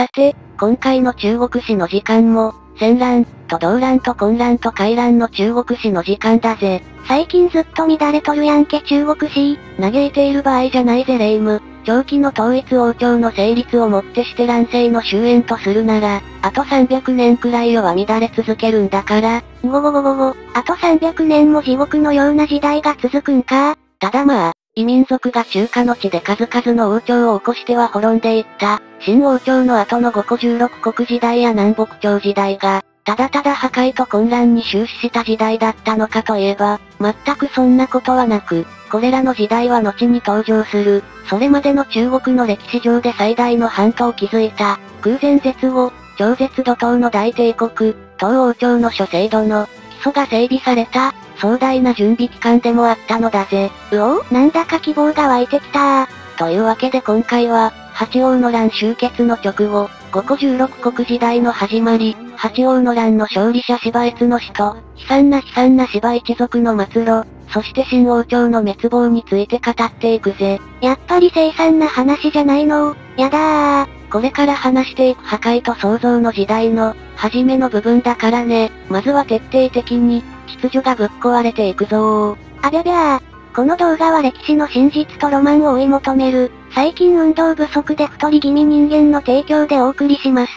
さて、今回の中国史の時間も、戦乱、と動乱と混乱と回乱の中国史の時間だぜ。最近ずっと乱れとるやんけ中国史。嘆いている場合じゃないぜレイム。長期の統一王朝の成立をもってして乱世の終焉とするなら、あと300年くらいは乱れ続けるんだから。ごごごごご、あと300年も地獄のような時代が続くんかただまあ、異民族が中華の地で数々の王朝を起こしては滅んでいった、新王朝の後の五個十六国時代や南北朝時代が、ただただ破壊と混乱に終始した時代だったのかといえば、全くそんなことはなく、これらの時代は後に登場する、それまでの中国の歴史上で最大の半島を築いた、空前絶後、超絶怒涛の大帝国、東王朝の諸制度の、基礎が整備された、壮大な準備期間でもあったのだぜ。うおなんだか希望が湧いてきたというわけで今回は、八王の乱終結の直後、五個十六国時代の始まり、八王の乱の勝利者芝越の死と、悲惨な悲惨な芝一族の末路、そして新王朝の滅亡について語っていくぜ。やっぱり凄惨な話じゃないのやだー。これから話していく破壊と創造の時代の、初めの部分だからね。まずは徹底的に、秩序がぶっ壊れていくぞー。あびゃびゃー。この動画は歴史の真実とロマンを追い求める、最近運動不足で太り気味人間の提供でお送りします。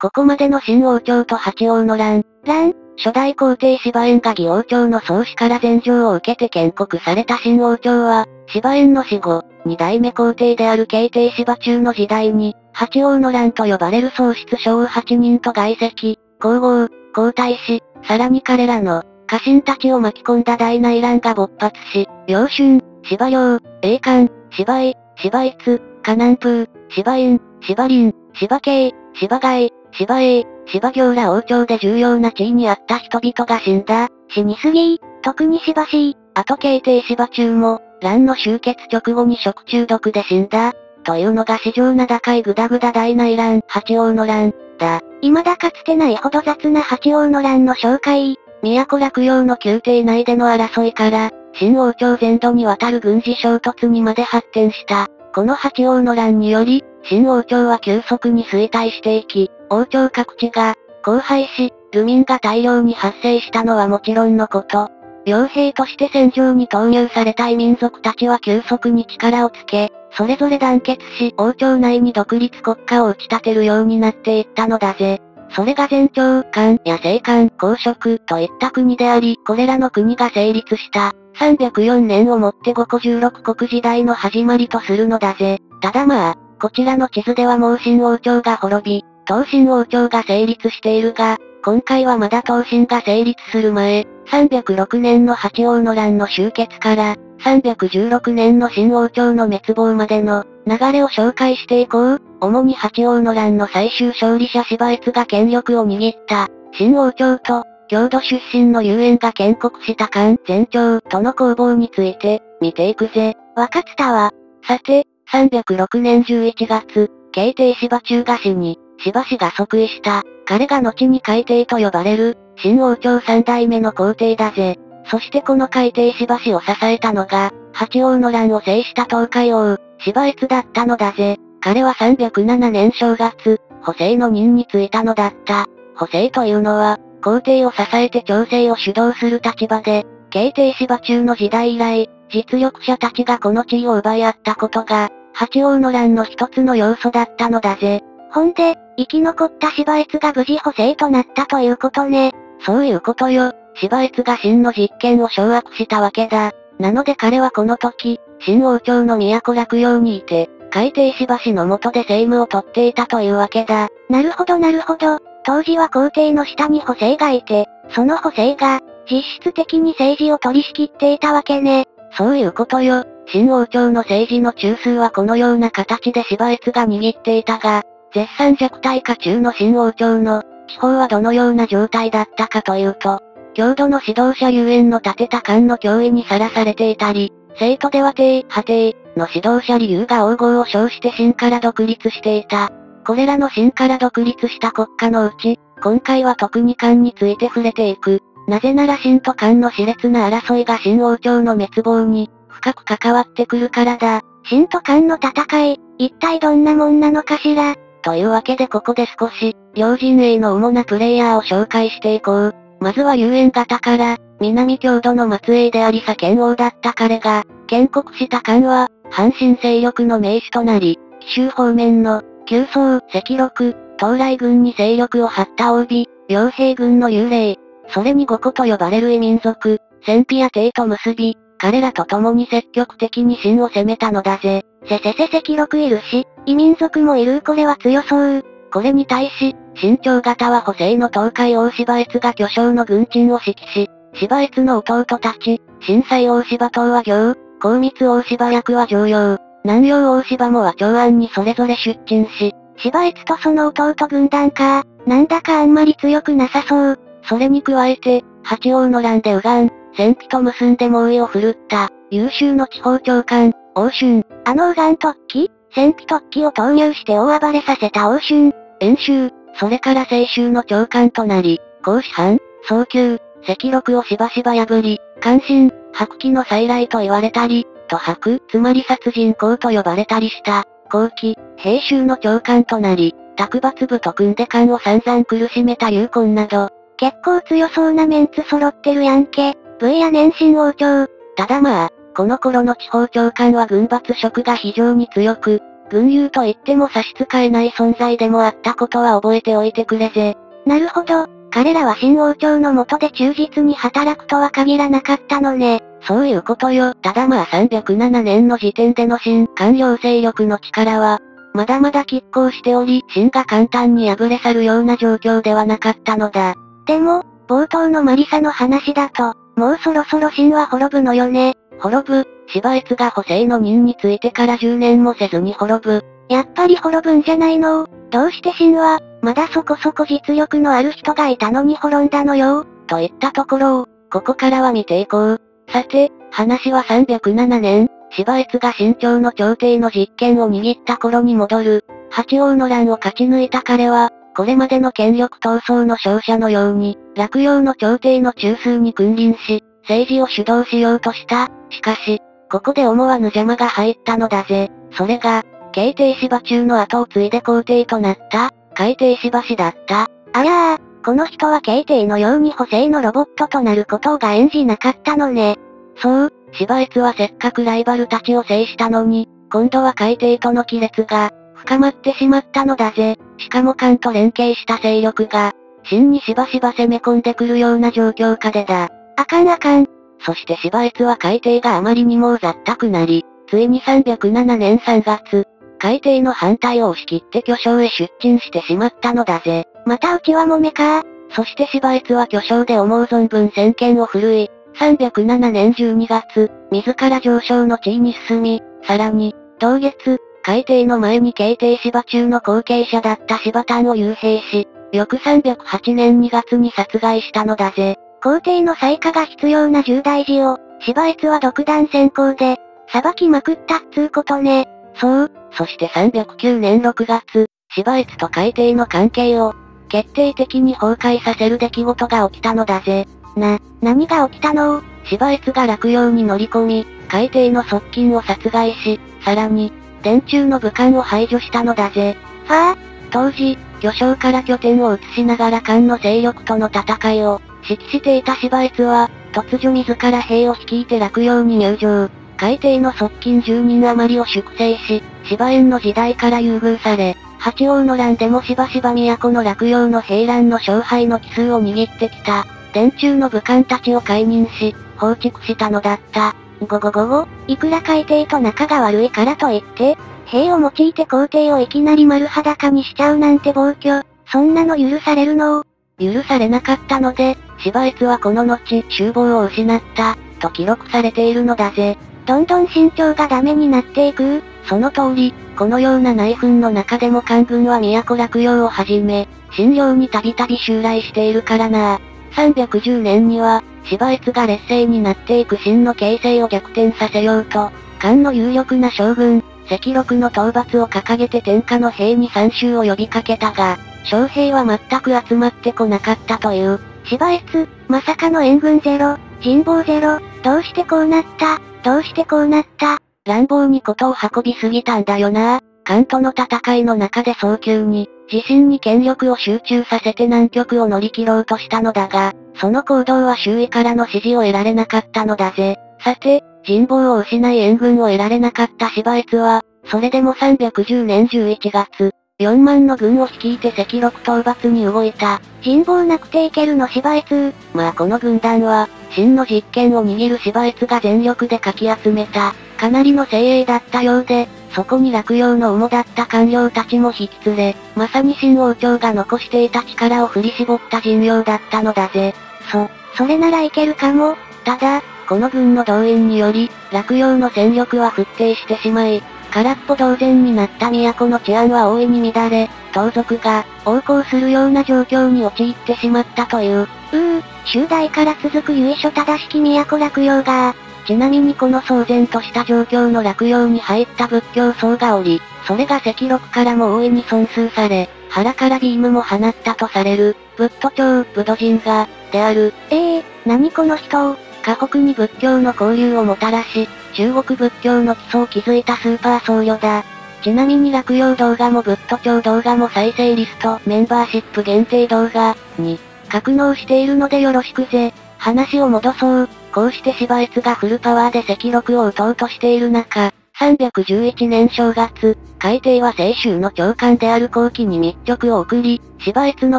ここまでの新王朝と八王の乱。乱？初代皇帝芝縁が義王朝の創始から禅譲を受けて建国された新王朝は、芝縁の死後、二代目皇帝である慶帝芝中の時代に、八王の乱と呼ばれる喪失小八人と外籍、皇后、皇太子、さらに彼らの家臣たちを巻き込んだ大内乱が勃発し、陽春、芝良、栄冠、芝居、芝逸、河南風、芝院、芝林、芝慶、芝外、芝栄、芝行ら王朝で重要な地位にあった人々が死んだ。死にすぎ特に芝しあと慶帝芝中も、乱の終結直後に食中毒で死んだ。というのが史上名高いグダグダ大内乱、八王の乱、だ。未だかつてないほど雑な八王の乱の紹介。都落葉の宮廷内での争いから、新王朝全土にわたる軍事衝突にまで発展した。この八王の乱により、新王朝は急速に衰退していき、王朝各地が、荒廃し、流民が大量に発生したのはもちろんのこと、傭兵として戦場に投入された異民族たちは急速に力をつけ、それぞれ団結し王朝内に独立国家を打ち立てるようになっていったのだぜ。それが全長、官や西漢、公職といった国であり、これらの国が成立した。304年をもって五個十六国時代の始まりとするのだぜ。ただまあ、こちらの地図では盲信王朝が滅び、東新王朝が成立しているが、今回はまだ東新が成立する前、306年の八王の乱の終結から、316年の新王朝の滅亡までの流れを紹介していこう。主に八王の乱の最終勝利者芝越が権力を握った、新王朝と、郷土出身の遊園が建国した漢前朝との攻防について、見ていくぜ。わかったわ。さて、306年11月、慶帝芝中が死に、芝氏が即位した。彼が後に海帝と呼ばれる、新王朝三代目の皇帝だぜ。そしてこの海帝芝氏を支えたのが、八王の乱を制した東海王、芝越だったのだぜ。彼は307年正月、補正の任に就いたのだった。補正というのは、皇帝を支えて調整を主導する立場で、慶帝芝中の時代以来、実力者たちがこの地位を奪い合ったことが、八王の乱の一つの要素だったのだぜ。ほんで、生き残った芝越が無事補正となったということね。そういうことよ。芝越が真の実権を掌握したわけだ。なので彼はこの時、新王朝の都落葉にいて、海底芝氏の下で政務を取っていたというわけだ。なるほどなるほど。当時は皇帝の下に補正がいて、その補正が、実質的に政治を取り仕切っていたわけね。そういうことよ。新王朝の政治の中枢はこのような形で芝越が握っていたが、絶賛弱体化中の新王朝の、地方はどのような状態だったかというと、郷土の指導者遊園の立てた官の脅威にさらされていたり、生徒では帝、派帝の指導者理由が王号を称して秦から独立していた。これらの秦から独立した国家のうち、今回は特に漢について触れていく。なぜなら秦と漢の熾烈な争いが秦王朝の滅亡に、深く関わってくるからだ。秦と漢の戦い、一体どんなもんなのかしらというわけでここで少し、両陣営の主なプレイヤーを紹介していこう。まずは遊園型から、南郷土の末裔であり左剣王だった彼が、建国した漢は、阪神勢力の名手となり、奇襲方面の、急走、赤六、東来軍に勢力を張った帯、両兵軍の幽霊、それに五個と呼ばれる異民族、戦費や帝と結び、彼らと共に積極的に秦を攻めたのだぜ。せせせ赤六いるし、異民族もいるこれは強そう。これに対し、新朝型は補正の東海大芝越が巨匠の軍鎮を指揮し、芝越の弟たち、震災大芝島は行、高密大芝役は常用、南洋大芝もは長安にそれぞれ出陣し、芝越とその弟軍団か、なんだかあんまり強くなさそう。それに加えて、八王の乱で右岸、戦費と結んで猛威を振るった、優秀の地方長官、欧春。あの右岸突起戦費突起を投入して大暴れさせた欧春。演習、それから青州の長官となり、公使藩、早急、赤録をしばしば破り、関心、白気の再来と言われたり、と白、つまり殺人公と呼ばれたりした、後期、兵州の長官となり、卓抜部と組んで官を散々苦しめた勇魂など、結構強そうなメンツ揃ってるやんけ。V や年神王朝。ただまあ、この頃の地方長官は軍閥色が非常に強く、軍友と言っても差し支えない存在でもあったことは覚えておいてくれぜ。なるほど、彼らは新王朝の下で忠実に働くとは限らなかったのね。そういうことよ。ただまあ307年の時点での新官僚勢力の力は、まだまだ拮抗しており、秦が簡単に敗れ去るような状況ではなかったのだ。でも、冒頭のマリサの話だと、もうそろそろ神は滅ぶのよね。滅ぶ、芝越が補正の任についてから10年もせずに滅ぶ。やっぱり滅ぶんじゃないの？どうして神は、まだそこそこ実力のある人がいたのに滅んだのよといったところを、ここからは見ていこう。さて、話は307年、芝越が新朝の朝廷の実権を握った頃に戻る。八王の乱を勝ち抜いた彼は、これまでの権力闘争の勝者のように、落葉の朝廷の中枢に君臨し、政治を主導しようとした。しかし、ここで思わぬ邪魔が入ったのだぜ。それが、慶帝芝中の後を継いで皇帝となった、海帝芝氏だった。あらあ、この人は慶帝のように補正のロボットとなることが演じなかったのね。そう、芝越はせっかくライバルたちを制したのに、今度は海帝との亀裂が、深まってしまったのだぜ。しかも関と連携した勢力が、真にしばしば攻め込んでくるような状況下でだ。あかんあかん。そして芝越は海底があまりにもうざったくなり、ついに307年3月、海底の反対を押し切って巨匠へ出陳してしまったのだぜ。またうちは揉めかそして芝越は巨匠で思う存分先見を振るい、307年12月、自ら上昇の地位に進み、さらに、同月、海底の前に慶帝芝中の後継者だった芝丹を幽閉し、翌308年2月に殺害したのだぜ。皇帝の再化が必要な重大事を、芝越は独断先行で、裁きまくったっつうことね。そう、そして309年6月、芝越と海底の関係を、決定的に崩壊させる出来事が起きたのだぜ。な、何が起きたの？芝越が落葉に乗り込み、海底の側近を殺害し、さらに、電柱の武漢を排除したのだぜ。はあ？当時、巨匠から拠点を移しながら漢の勢力との戦いを、指揮していた芝越は、突如自ら兵を率いて落葉に入場。海底の側近10人余りを粛清し、芝園の時代から優遇され、八王の乱でもしばしば都の落葉の平乱の勝敗の奇数を握ってきた、電柱の武官たちを解任し、放逐したのだった。ごごごご、いくら海底と仲が悪いからといって、兵を用いて皇帝をいきなり丸裸にしちゃうなんて暴挙、そんなの許されるの許されなかったので、芝越はこの後、厨房を失った、と記録されているのだぜ。どんどん身長がダメになっていく。その通り、このような内紛の中でも官軍は都落葉をはじめ、診療にたびたび襲来しているからな。310年には、芝越が劣勢になっていく秦の形勢を逆転させようと、漢の有力な将軍、赤六の討伐を掲げて天下の兵に参集を呼びかけたが、将兵は全く集まってこなかったという。芝越、まさかの援軍ゼロ、人望ゼロ、どうしてこうなったどうしてこうなった乱暴にことを運びすぎたんだよな。関との戦いの中で早急に、自身に権力を集中させて南極を乗り切ろうとしたのだが、その行動は周囲からの支持を得られなかったのだぜ。さて、人望を失い援軍を得られなかった芝越は、それでも310年11月、4万の軍を率いて赤六討伐に動いた。人望なくていけるの芝越。まあこの軍団は、真の実権を握る芝越が全力でかき集めた。かなりの精鋭だったようで、そこに落葉の主だった官僚たちも引き連れ、まさに新王朝が残していた力を振り絞った陣容だったのだぜ。そ、それならいけるかも。ただ、この軍の動員により、落葉の戦力は沸騰してしまい、空っぽ同然になった都の治安は大いに乱れ、盗賊が、横行するような状況に陥ってしまったという。うー、終代から続く由緒正しき都落葉が、ちなみにこの騒然とした状況の落葉に入った仏教僧がおり、それが赤録からも大いに損数され、腹からビームも放ったとされる、仏都町武道人が、である。ええー、何この人河北に仏教の交流をもたらし、中国仏教の基礎を築いたスーパー僧侶だ。ちなみに落葉動画も仏都教動画も再生リストメンバーシップ限定動画に格納しているのでよろしくぜ。話を戻そう。こうして芝越がフルパワーで赤録を打とうとしている中、311年正月、海底は清州の長官である後期に密直を送り、芝越の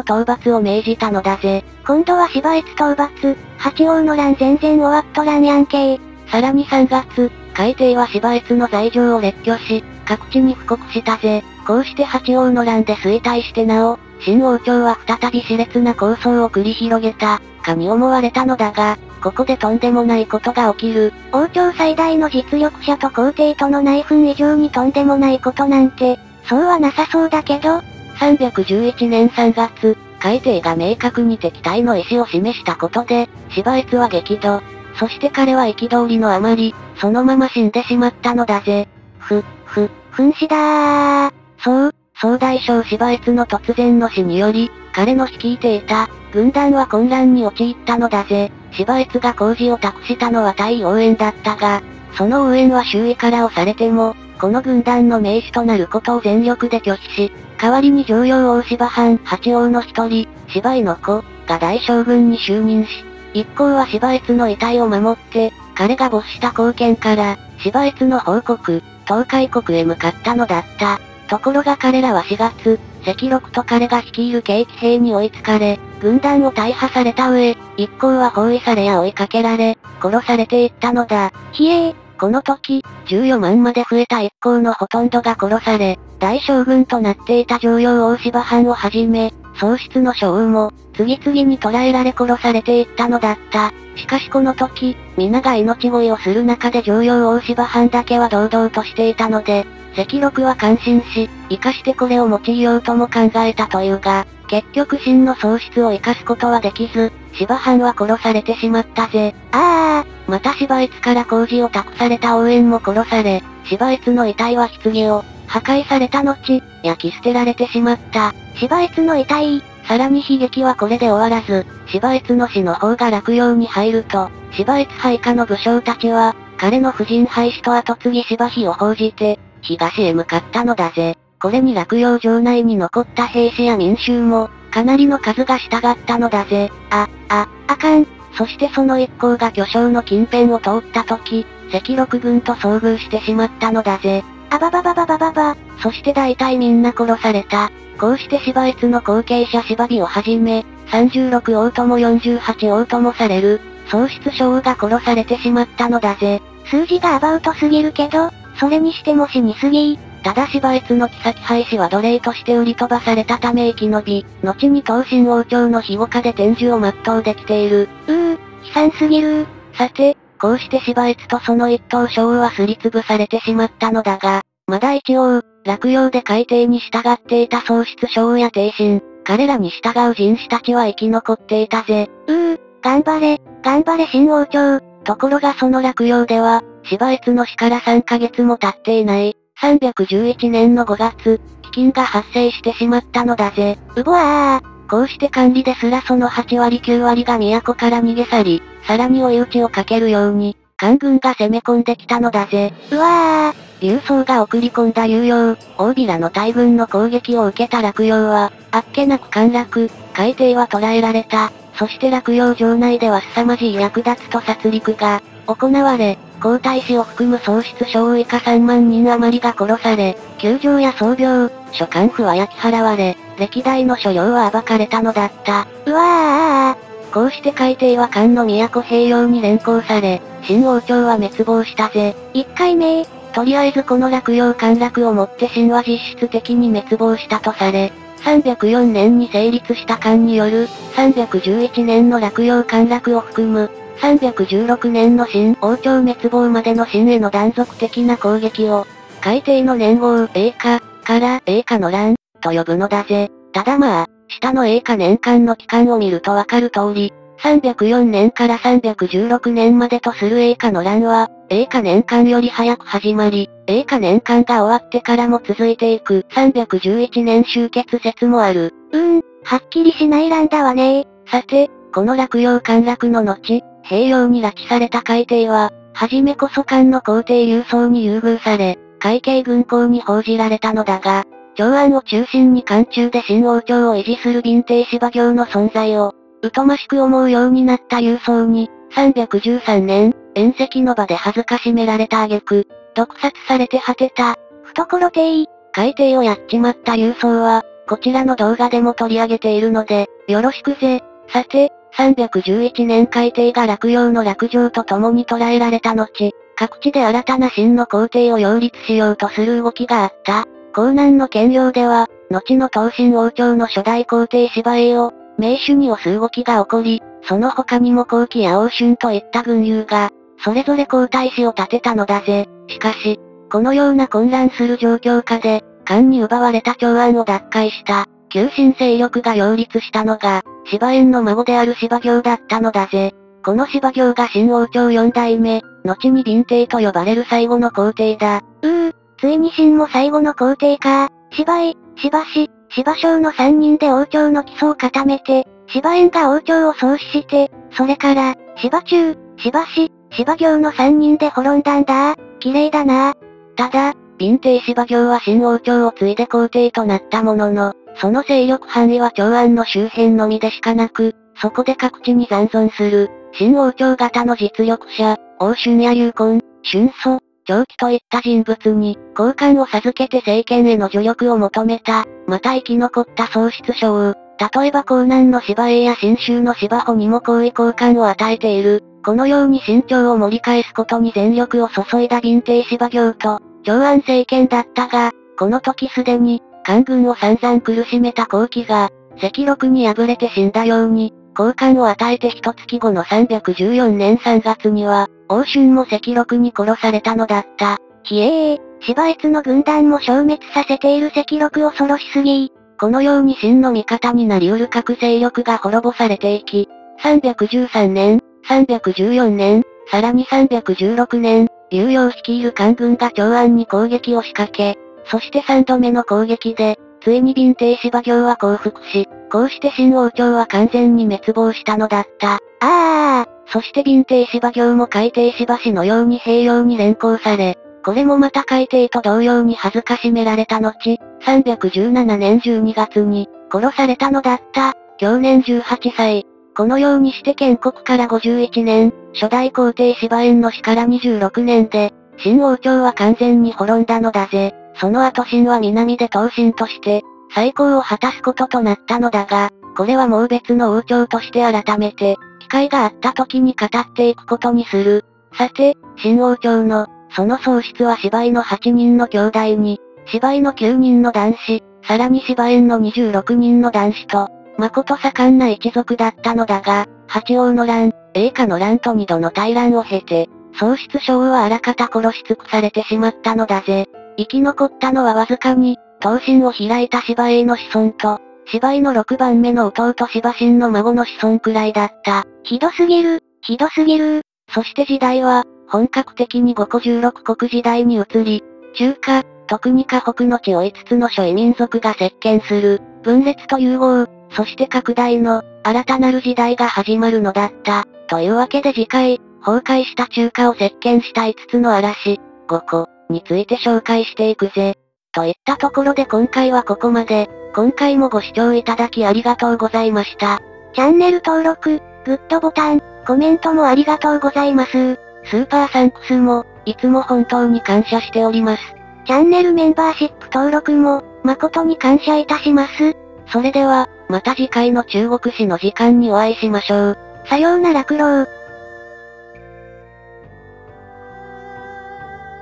討伐を命じたのだぜ。今度は芝越討伐、八王の乱全然終わっとらんやんけさらに3月、海底は芝越の罪状を列挙し、各地に布告したぜ。こうして八王の乱で衰退してなお、新王朝は再び熾烈な構想を繰り広げた、かに思われたのだが、ここでとんでもないことが起きる。王朝最大の実力者と皇帝との内紛以上にとんでもないことなんて、そうはなさそうだけど、311年3月、海底が明確に敵対の意思を示したことで、芝越は激怒。そして彼は憤りのあまり、そのまま死んでしまったのだぜ。ふ、ふ、噴死だー。そう、総大将芝越の突然の死により、彼の率いていた、軍団は混乱に陥ったのだぜ。芝越が工事を託したのは大応援だったが、その応援は周囲から押されても、この軍団の名手となることを全力で拒否し、代わりに常用大芝藩八王の一人、芝居の子、が大将軍に就任し、一行は芝越の遺体を守って、彼が没した貢献から、芝越の報告、東海国へ向かったのだった。ところが彼らは4月、赤六と彼が率いる軽騎兵に追いつかれ、軍団を大破された上、一行は包囲されや追いかけられ、殺されていったのだ。ひえー、この時、14万まで増えた一行のほとんどが殺され、大将軍となっていた常用大芝藩をはじめ、喪失の将王も、次々に捕らえられ殺されていったのだった。しかしこの時、皆が命乞いをする中で常用大芝藩だけは堂々としていたので、赤六は感心し、生かしてこれを用いようとも考えたというが、結局真の喪失を生かすことはできず、芝藩は殺されてしまったぜ。ああ、また芝越から工事を託された応援も殺され、芝越の遺体は棺を、破壊された後、焼き捨てられてしまった。芝越の遺体さらに悲劇はこれで終わらず、芝越の死の方が落葉に入ると、芝越配下の武将たちは、彼の夫人廃止と後継ぎ芝妃を報じて、東へ向かったのだぜ。これに落葉城内に残った兵士や民衆も、かなりの数が従ったのだぜ。あ、あ、あかん。そしてその一行が巨匠の近辺を通った時、赤六軍と遭遇してしまったのだぜ。あばばばばばばば。そして大体みんな殺された。こうして芝越の後継者芝美をはじめ、36王とも48王ともされる、喪失将が殺されてしまったのだぜ。数字がアバウトすぎるけど、それにしても死にすぎただ芝越の木崎廃止は奴隷として売り飛ばされたため生き延び、後に東進王朝の庇護下で天寿を全うできている。うー、悲惨すぎるさて、こうして芝越とその一等将はすりつぶされてしまったのだが、まだ一応、落葉で海底に従っていた喪失将や帝神、彼らに従う人士たちは生き残っていたぜ。うー、頑張れ、頑張れ新王朝。ところがその落葉では、芝越の死から3ヶ月も経っていない。311年の5月、飢饉が発生してしまったのだぜ。うぼわー。こうして管理ですらその8割9割が都から逃げ去り、さらに追い打ちをかけるように、官軍が攻め込んできたのだぜ。うわー。劉宗が送り込んだ有用、大平の大軍の攻撃を受けた落葉は、あっけなく陥落、海底は捕らえられた。そして落葉城内では凄まじい略奪と殺戮が、行われ、皇太子を含む喪失省以下3万人余りが殺され、宮城や僧病、諸官府は焼き払われ、歴代の所領は暴かれたのだった。うわぁこうして海底は漢の都平洋に連行され、新王朝は滅亡したぜ。一回目とりあえずこの落葉陥落をもって秦は実質的に滅亡したとされ、304年に成立した漢による、311年の落葉陥落を含む、316年の新王朝滅亡までの秦への断続的な攻撃を、海底の年号、栄華、から栄華の乱、と呼ぶのだぜ。ただまあ、下の栄華年間の期間を見るとわかる通り、304年から316年までとする栄華の乱は、栄華年間より早く始まり、栄華年間が終わってからも続いていく。311年終結説もある。うーん、はっきりしない乱だわね。さて、この落葉陥落の後、平洋に拉致された海底は、はじめこそ漢の皇帝郵送に優遇され、海警軍港に報じられたのだが、長安を中心に漢中で新王朝を維持する便定芝行の存在を、疎ましく思うようになった郵送に、313年、宴席の場で恥ずかしめられた挙句、毒殺されて果てた、懐亭、海底をやっちまった郵送は、こちらの動画でも取り上げているので、よろしくぜ。さて、311年海底が落葉の落城と共に捉えられた後、各地で新たな真の皇帝を擁立しようとする動きがあった。江南の県領では、後の東晋王朝の初代皇帝芝栄を、名手に押す動きが起こり、その他にも後期や王春といった軍友が、それぞれ皇太子を立てたのだぜ。しかし、このような混乱する状況下で、漢に奪われた長安を奪回した、旧新勢力が擁立したのが、芝園の孫である芝行だったのだぜ。この芝行が新王朝四代目、後に敏帝と呼ばれる最後の皇帝だ。うー、ついに新も最後の皇帝か。芝居、芝氏、芝将の三人で王朝の基礎を固めて、芝園が王朝を創始して、それから、芝中、芝氏、芝行の三人で滅んだんだ。綺麗だな。ただ、敏帝芝行は新王朝を継いで皇帝となったものの、その勢力範囲は長安の周辺のみでしかなく、そこで各地に残存する、新王朝型の実力者、王春や劉根、春祖、長期といった人物に、交換を授けて政権への助力を求めた、また生き残った喪失症。例えば江南の芝栄や新州の芝穂にも好意交換を与えている。このように身長を盛り返すことに全力を注いだヴィンテー芝行と、長安政権だったが、この時すでに、官軍を散々苦しめた後期が、赤禄に敗れて死んだように、交換を与えて一月後の314年3月には、欧春も赤禄に殺されたのだった。ひえー、芝越の軍団も消滅させている赤禄恐ろしすぎこのように真の味方になり得る各勢力が滅ぼされていき、313年、314年、さらに316年、竜陽率いる官軍が長安に攻撃を仕掛け、そして3度目の攻撃で、ついに便停芝行は降伏し、こうして新王朝は完全に滅亡したのだった。ああそして便停芝行も海底芝市のように平洋に連行され、これもまた海底と同様に恥ずかしめられた後、317年12月に、殺されたのだった。去年18歳。このようにして建国から51年、初代皇帝芝園の死から26年で、新王朝は完全に滅んだのだぜ。その後秦は南で東進として、再興を果たすこととなったのだが、これはもう別の王朝として改めて、機会があった時に語っていくことにする。さて、新王朝の、その喪失は芝居の8人の兄弟に、芝居の9人の男子、さらに芝園の26人の男子と、誠盛んな一族だったのだが、八王の乱、栄華の乱と二度の大乱を経て、喪失症はあらかた殺し尽くされてしまったのだぜ。生き残ったのはわずかに、東進を開いた芝栄の子孫と、芝居の6番目の弟芝神の孫の子孫くらいだった。ひどすぎる、ひどすぎる。そして時代は、本格的に五個16国時代に移り、中華、特に河北の地を5つの諸異民族が席巻する、分裂と融合、そして拡大の、新たなる時代が始まるのだった。というわけで次回、崩壊した中華を席巻した5つの嵐、5個、について紹介していくぜ。といったところで今回はここまで。今回もご視聴いただきありがとうございました。チャンネル登録、グッドボタン、コメントもありがとうございます。スーパーサンクスも、いつも本当に感謝しております。チャンネルメンバーシップ登録も、誠に感謝いたします。それでは、また次回の中国史の時間にお会いしましょう。さようなら苦労。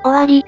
終わり。